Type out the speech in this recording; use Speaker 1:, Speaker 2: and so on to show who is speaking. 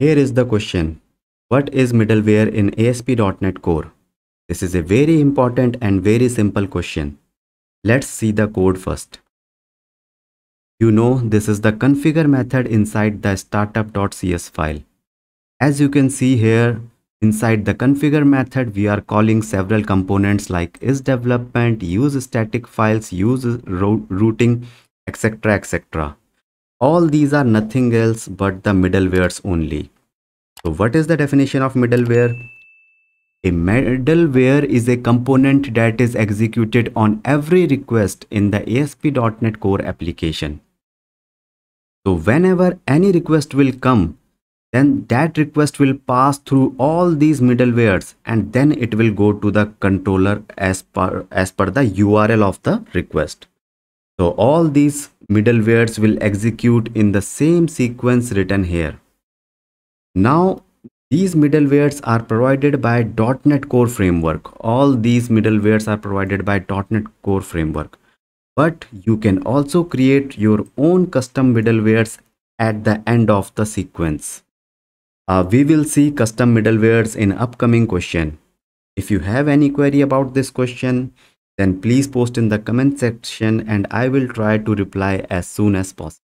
Speaker 1: Here is the question. What is middleware in ASP.NET Core? This is a very important and very simple question. Let's see the code first. You know this is the configure method inside the startup.cs file. As you can see here, inside the configure method, we are calling several components like is development, use static files, use routing, etc. etc. All these are nothing else but the middlewares only. So what is the definition of middleware? A middleware is a component that is executed on every request in the ASP.NET Core application. So whenever any request will come, then that request will pass through all these middlewares and then it will go to the controller as per, as per the URL of the request. So all these middlewares will execute in the same sequence written here. Now these middlewares are provided by .NET Core Framework. All these middlewares are provided by .NET Core Framework. But you can also create your own custom middlewares at the end of the sequence. Uh, we will see custom middlewares in upcoming question. If you have any query about this question, then please post in the comment section and I will try to reply as soon as possible.